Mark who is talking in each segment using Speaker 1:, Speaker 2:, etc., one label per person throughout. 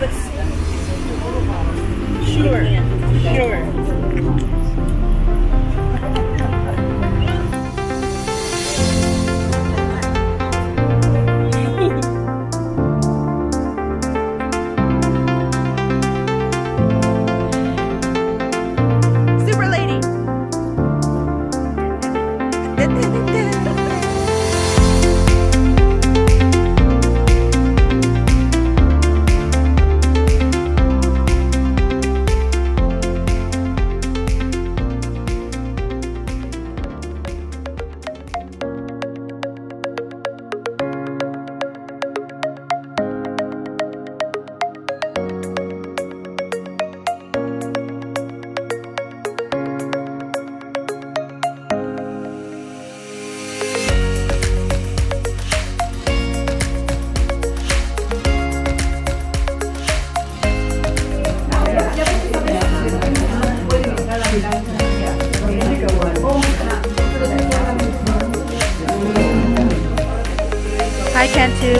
Speaker 1: but
Speaker 2: Hi, Cantu.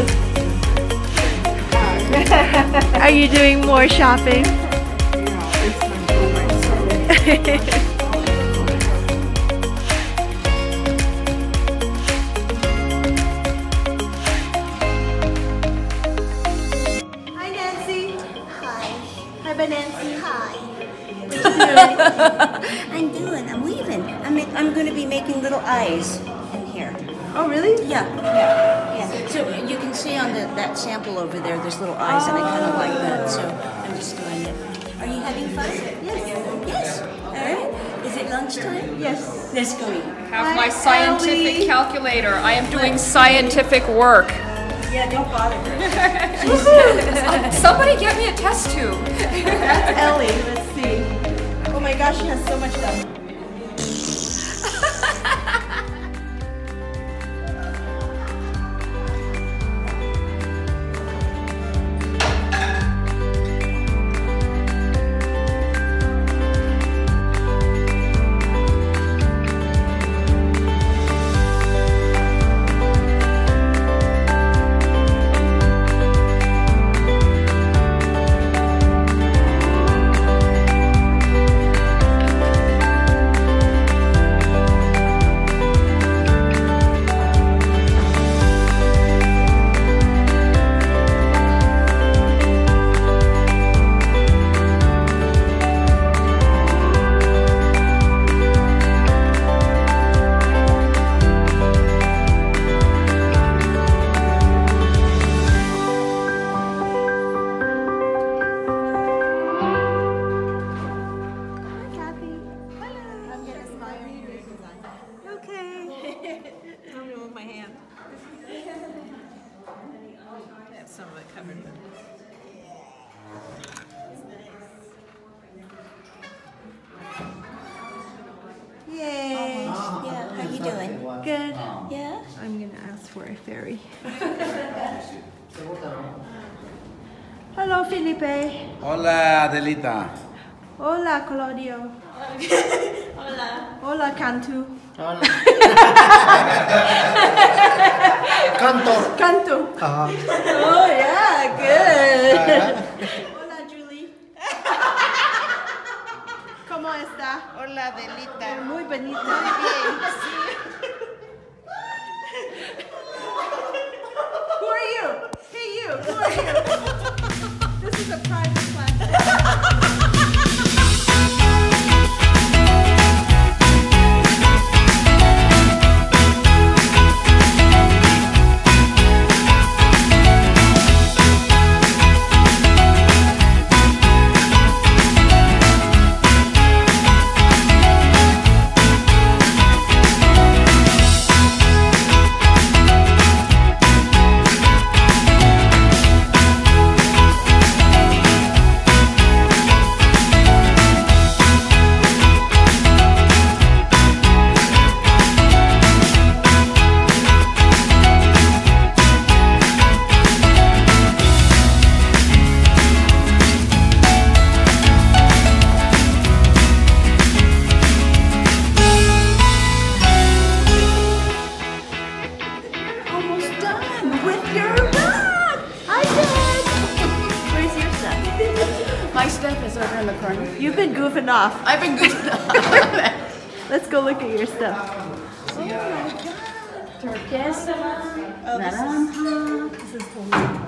Speaker 2: Are you doing more shopping? Hi, Nancy.
Speaker 3: Hi,
Speaker 2: by Nancy.
Speaker 3: Hi, I'm going to be making little eyes in here.
Speaker 2: Oh, really?
Speaker 3: Yeah, yeah, yeah. So you can see on the that sample over there, there's little eyes, and I kind of oh. like that. So I'm just doing it. Are you having fun? Yes. Yes. All right. Is it lunchtime?
Speaker 2: Yes.
Speaker 3: Let's go eat.
Speaker 4: have
Speaker 2: Hi,
Speaker 4: my scientific
Speaker 2: Ellie.
Speaker 4: calculator. I am doing scientific work.
Speaker 3: Yeah, don't bother her.
Speaker 4: Somebody get me a test tube.
Speaker 2: That's Ellie. Let's see. Oh my gosh, she has so much done. Some of it covered. but- Yay.
Speaker 3: Yeah. How you doing?
Speaker 2: Good.
Speaker 3: Yeah.
Speaker 2: I'm gonna ask for a ferry. Hello, Felipe.
Speaker 5: Hola, Adelita.
Speaker 2: Hola, Claudio. Hola. Hola, Cantu.
Speaker 6: Canto.
Speaker 2: Cantu. Oh, yeah, good. Hola,
Speaker 3: My stuff is over in the corner.
Speaker 2: You've been goofing off.
Speaker 3: I've been goofing off.
Speaker 2: Let's go look at your stuff.
Speaker 3: Oh my god. Turquesa, naranja.
Speaker 2: This is holy.